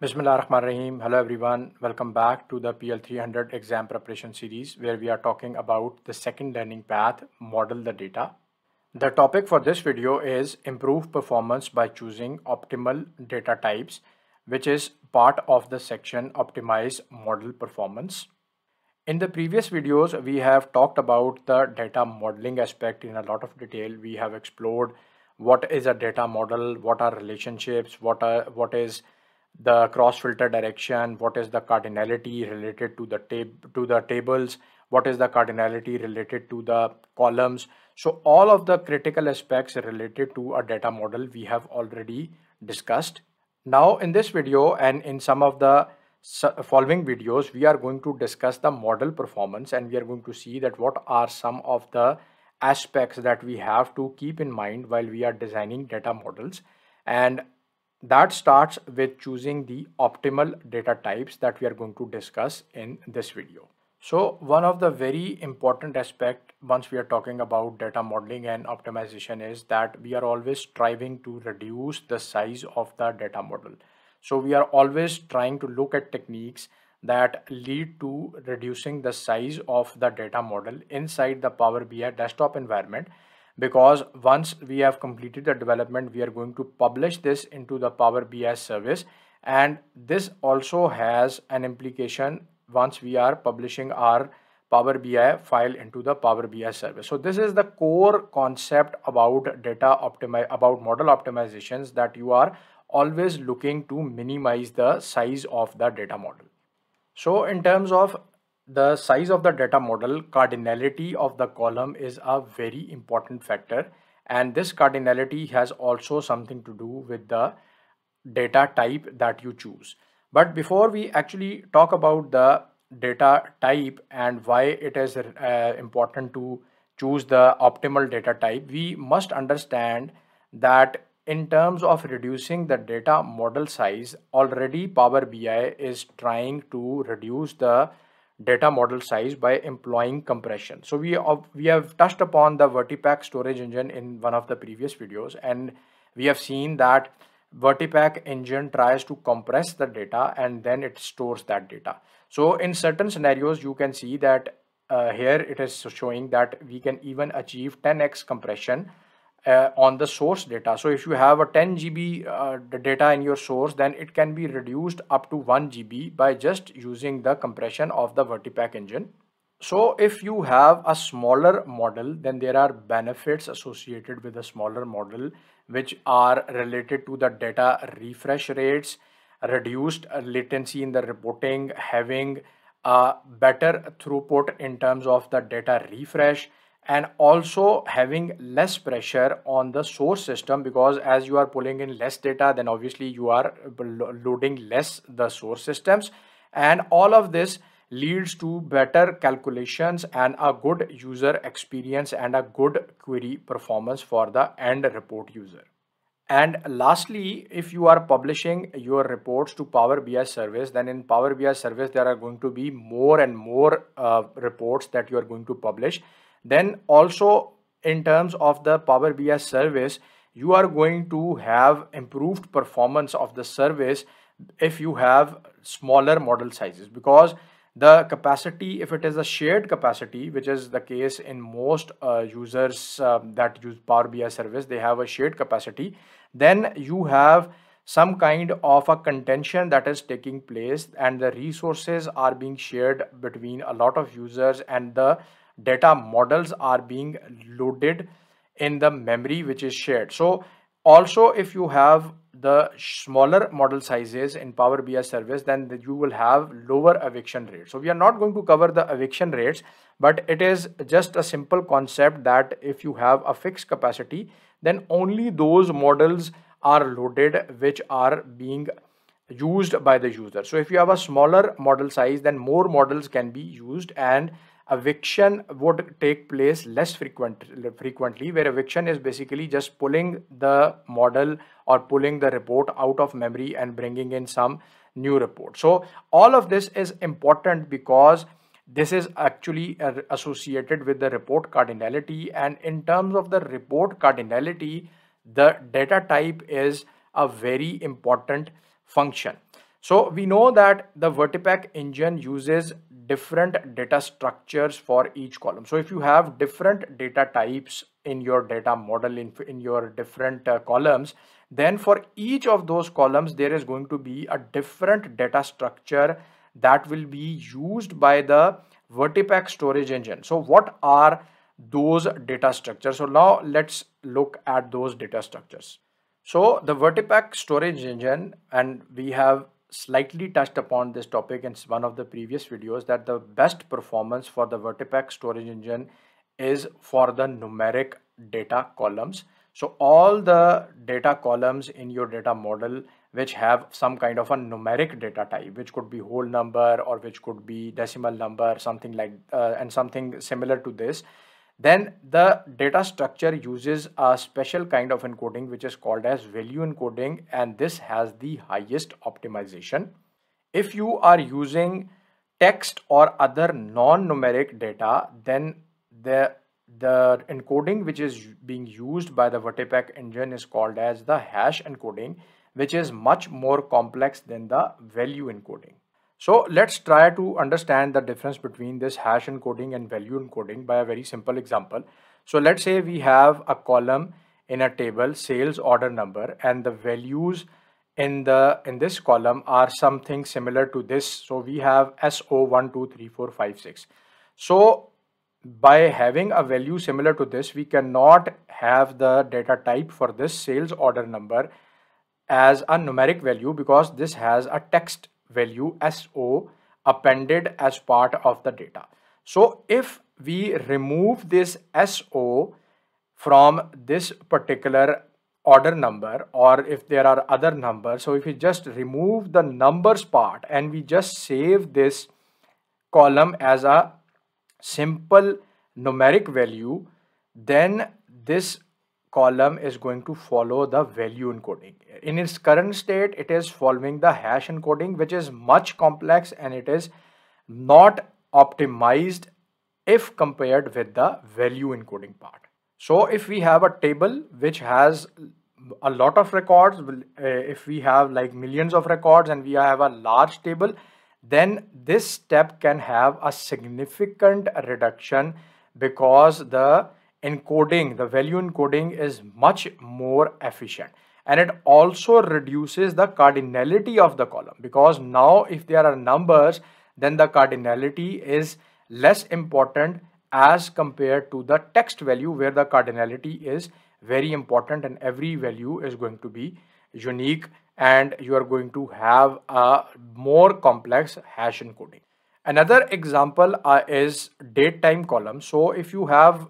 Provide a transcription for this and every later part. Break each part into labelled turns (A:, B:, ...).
A: Bismillah ar-Rahman rahim Hello everyone. Welcome back to the PL300 exam preparation series where we are talking about the second learning path, model the data. The topic for this video is improve performance by choosing optimal data types, which is part of the section optimize model performance. In the previous videos, we have talked about the data modeling aspect in a lot of detail. We have explored what is a data model, what are relationships, what are what is the cross filter direction, what is the cardinality related to the tab to the tables, what is the cardinality related to the columns. So all of the critical aspects related to a data model we have already discussed. Now in this video and in some of the following videos, we are going to discuss the model performance and we are going to see that what are some of the aspects that we have to keep in mind while we are designing data models. And that starts with choosing the optimal data types that we are going to discuss in this video. So one of the very important aspect once we are talking about data modeling and optimization is that we are always striving to reduce the size of the data model. So we are always trying to look at techniques that lead to reducing the size of the data model inside the Power BI desktop environment because once we have completed the development we are going to publish this into the Power BI service and this also has an implication once we are publishing our Power BI file into the Power BI service. So this is the core concept about data optimize about model optimizations that you are always looking to minimize the size of the data model. So in terms of the size of the data model, cardinality of the column is a very important factor. And this cardinality has also something to do with the data type that you choose. But before we actually talk about the data type and why it is uh, important to choose the optimal data type, we must understand that in terms of reducing the data model size, already Power BI is trying to reduce the data model size by employing compression. So we, we have touched upon the VertiPaq storage engine in one of the previous videos and we have seen that VertiPaq engine tries to compress the data and then it stores that data. So in certain scenarios, you can see that uh, here it is showing that we can even achieve 10x compression uh, on the source data. So if you have a 10 GB uh, data in your source, then it can be reduced up to 1 GB by just using the compression of the VertiPaq engine. So if you have a smaller model, then there are benefits associated with a smaller model, which are related to the data refresh rates, reduced latency in the reporting, having a better throughput in terms of the data refresh, and also having less pressure on the source system because as you are pulling in less data then obviously you are loading less the source systems and all of this leads to better calculations and a good user experience and a good query performance for the end report user. And lastly, if you are publishing your reports to Power BI service, then in Power BI service, there are going to be more and more uh, reports that you are going to publish then also in terms of the Power BI service, you are going to have improved performance of the service if you have smaller model sizes. Because the capacity if it is a shared capacity which is the case in most uh, users uh, that use power bi service they have a shared capacity then you have some kind of a contention that is taking place and the resources are being shared between a lot of users and the data models are being loaded in the memory which is shared. So also if you have the smaller model sizes in Power BI service, then you will have lower eviction rate. So we are not going to cover the eviction rates, but it is just a simple concept that if you have a fixed capacity, then only those models are loaded which are being used by the user. So if you have a smaller model size, then more models can be used and eviction would take place less frequent, frequently where eviction is basically just pulling the model or pulling the report out of memory and bringing in some new report. So all of this is important because this is actually uh, associated with the report cardinality and in terms of the report cardinality the data type is a very important function. So we know that the VertiPaq engine uses different data structures for each column. So if you have different data types in your data model in, in your different uh, columns, then for each of those columns, there is going to be a different data structure that will be used by the VertiPaq storage engine. So what are those data structures? So now let's look at those data structures. So the VertiPaq storage engine, and we have slightly touched upon this topic in one of the previous videos that the best performance for the VertiPaq storage engine is for the numeric data columns. So all the data columns in your data model which have some kind of a numeric data type, which could be whole number or which could be decimal number, something like, uh, and something similar to this, then the data structure uses a special kind of encoding which is called as value encoding and this has the highest optimization. If you are using text or other non-numeric data, then the the encoding which is being used by the VertiPaq engine is called as the hash encoding, which is much more complex than the value encoding. So let's try to understand the difference between this hash encoding and value encoding by a very simple example. So let's say we have a column in a table sales order number and the values in the in this column are something similar to this. So we have SO123456. So by having a value similar to this, we cannot have the data type for this sales order number as a numeric value because this has a text value SO appended as part of the data. So if we remove this SO from this particular order number or if there are other numbers, so if we just remove the numbers part and we just save this column as a simple numeric value, then this column is going to follow the value encoding. In its current state, it is following the hash encoding, which is much complex and it is not optimized if compared with the value encoding part. So if we have a table which has a lot of records, uh, if we have like millions of records and we have a large table, then this step can have a significant reduction because the encoding, the value encoding is much more efficient. And it also reduces the cardinality of the column because now if there are numbers, then the cardinality is less important as compared to the text value where the cardinality is very important and every value is going to be unique and you are going to have a more complex hash encoding. Another example uh, is date time column. So if you have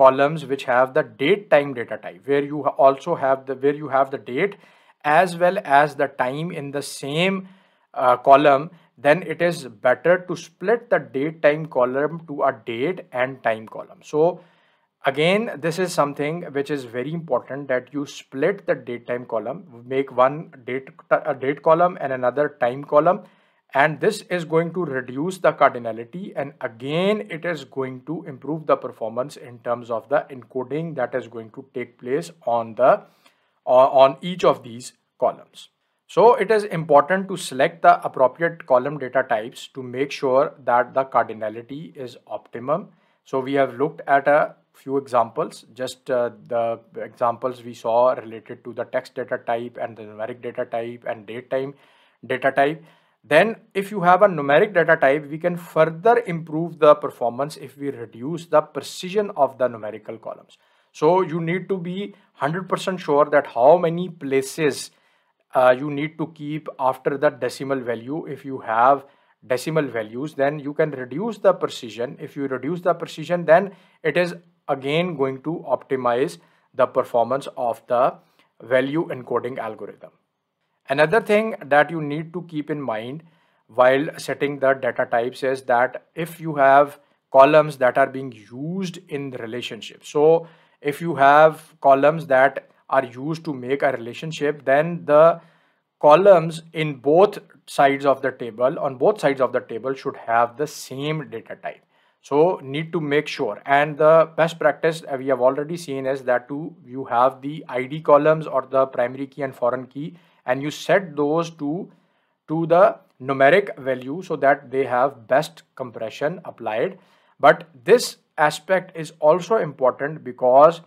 A: columns which have the date time data type where you also have the where you have the date as well as the time in the same uh, column then it is better to split the date time column to a date and time column. So Again, this is something which is very important that you split the date time column, make one date, a date column and another time column. And this is going to reduce the cardinality. And again, it is going to improve the performance in terms of the encoding that is going to take place on the on each of these columns. So it is important to select the appropriate column data types to make sure that the cardinality is optimum. So we have looked at a few examples, just uh, the examples we saw related to the text data type and the numeric data type and date time data type. Then if you have a numeric data type, we can further improve the performance if we reduce the precision of the numerical columns. So you need to be 100% sure that how many places uh, you need to keep after the decimal value if you have decimal values then you can reduce the precision if you reduce the precision then it is again going to optimize the performance of the value encoding algorithm. Another thing that you need to keep in mind while setting the data types is that if you have columns that are being used in the relationship. So if you have columns that are used to make a relationship, then the columns in both sides of the table, on both sides of the table should have the same data type so need to make sure and the best practice we have already seen is that to you have the id columns or the primary key and foreign key and you set those to to the numeric value so that they have best compression applied. But this aspect is also important because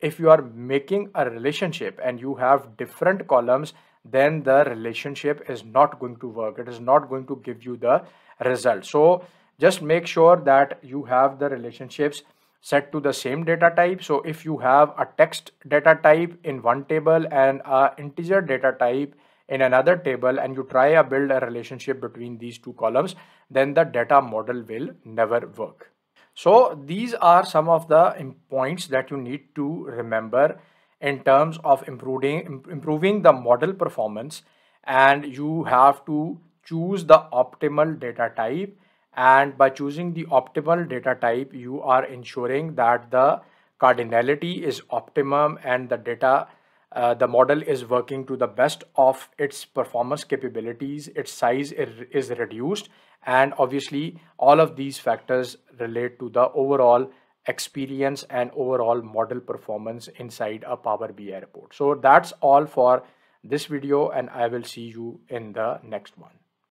A: if you are making a relationship and you have different columns then the relationship is not going to work it is not going to give you the result so just make sure that you have the relationships set to the same data type. So if you have a text data type in one table and a integer data type in another table and you try to build a relationship between these two columns then the data model will never work. So these are some of the points that you need to remember in terms of improving improving the model performance. And you have to choose the optimal data type and by choosing the optimal data type you are ensuring that the cardinality is optimum and the data uh, the model is working to the best of its performance capabilities its size is reduced and obviously all of these factors relate to the overall experience and overall model performance inside a Power BI report. So that's all for this video and I will see you in the next one.